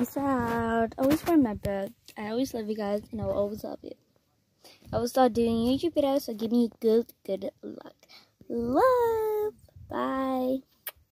Peace out. Always remember, I always love you guys, and I will always love you. I will start doing YouTube videos, so give me good, good luck. Love.